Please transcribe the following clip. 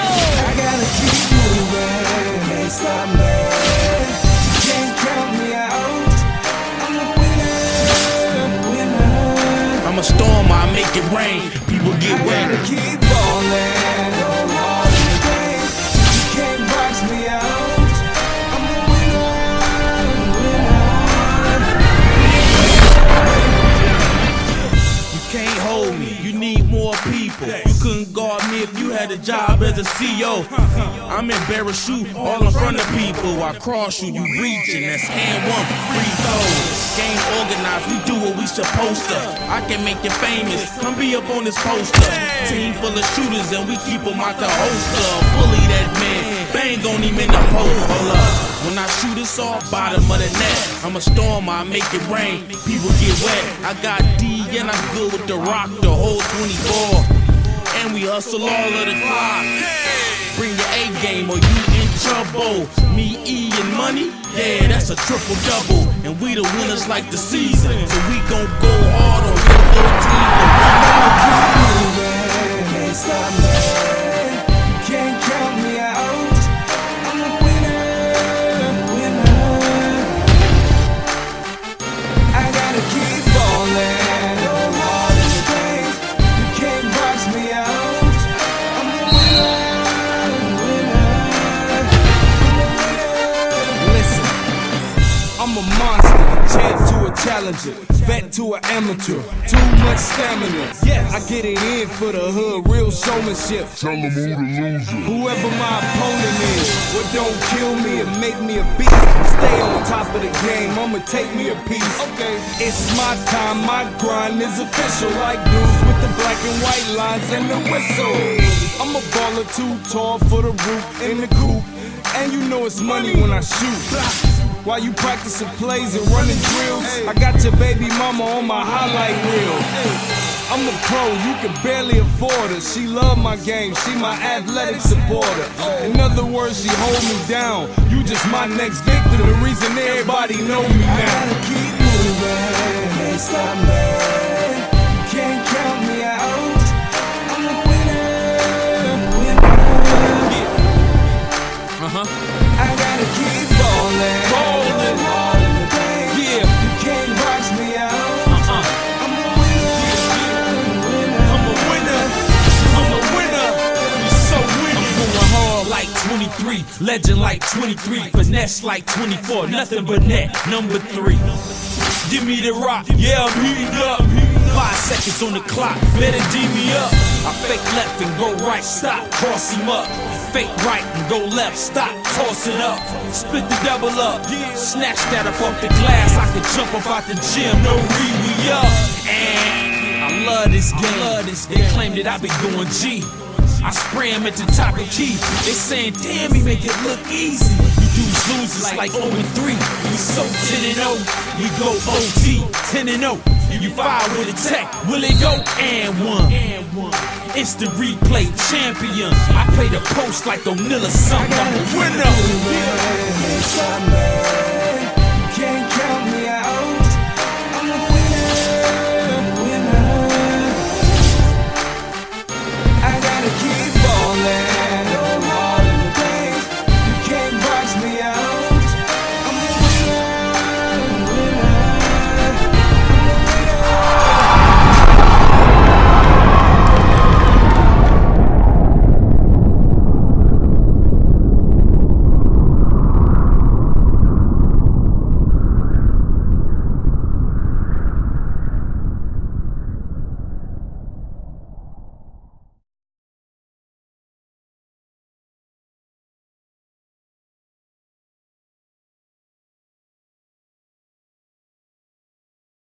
go! I gotta keep moving, they stop me. Can't count me out. I'm a winner. I'm a storm, I make it rain. People get wet. I gotta keep balling. People. You couldn't guard me if you had a job as a CEO. I'm embarrassed you all in front of people. I cross you, you reach reaching, that's hand one, free throws. Game organized, we do what we supposed to. I can make you famous, come be up on this poster. Team full of shooters and we keep them out the holster. Bully that man, bang on him in the post. Hold up. When I shoot it's all bottom of the net. I'm a storm, I make it rain. People get wet. I got D and I'm good with the rock, the whole 24. And we hustle all of the clock. Bring your A game or you in trouble. Me, E, and money, yeah, that's a triple double. And we the winners like the season. So we gon' go hard on your little team. Challenger, vet to an amateur. Too much stamina. Yes, I get it in for the hood, real showmanship. Tell them who the loser. Whoever my opponent is, what don't kill me and make me a beast. Stay on top of the game, I'ma take me a piece. Okay, it's my time, my grind is official. Like dudes with the black and white lines and the whistle. I'm a baller too tall for the roof in the coop. And you know it's money when I shoot. While you practicing plays and running drills, I got your baby mama on my highlight reel. I'm a pro, you can barely afford her. She love my game, she my athletic supporter. In other words, she hold me down. You just my next victim, the reason everybody know me now. I gotta keep moving, can't stop me. Can't 23, legend like 23, finesse like 24, nothing but net. Number three. Give me the rock, yeah, I'm heating up. Five seconds on the clock, better D me up. I fake left and go right, stop, cross him up. Fake right and go left, stop, toss it up. Split the double up, snatch that up off the glass. I can jump up out the gym, no re we up. And I love this game. They claim that I be going G. I spray him at the top of key. They saying, damn, he make it look easy. You dudes losers like 0 and 3. We so 10 and 0. We go OT 10 and 0. You fire with a tech. Will it go? And one. It's the replay champion. I play the post like O'Neal or something. I'm a winner.